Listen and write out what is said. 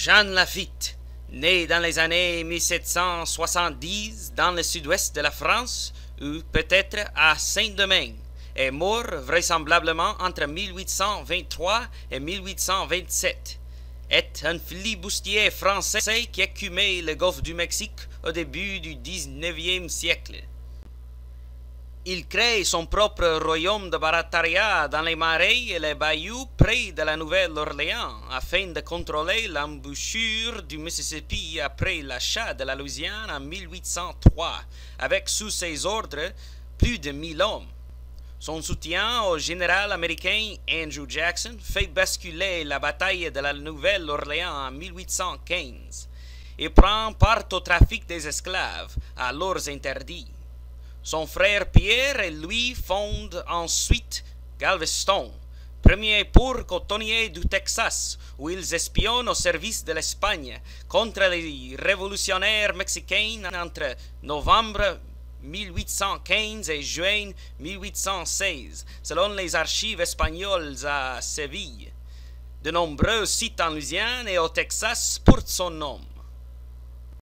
Jean Lafitte, né dans les années 1770 dans le sud-ouest de la France, ou peut-être à Saint-Domingue, est mort vraisemblablement entre 1823 et 1827. Est un flibustier français qui écumait le golfe du Mexique au début du XIXe siècle. Il crée son propre royaume de Barataria dans les marais et les bayous près de la Nouvelle-Orléans afin de contrôler l'embouchure du Mississippi après l'achat de la Louisiane en 1803, avec sous ses ordres plus de mille hommes. Son soutien au général américain Andrew Jackson fait basculer la bataille de la Nouvelle-Orléans en 1815 et prend part au trafic des esclaves, alors interdit. Son frère Pierre et lui fondent ensuite Galveston, premier port cotonnier du Texas, où ils espionnent au service de l'Espagne contre les révolutionnaires mexicains entre novembre 1815 et juin 1816, selon les archives espagnoles à Séville. De nombreux sites en Louisiane et au Texas portent son nom.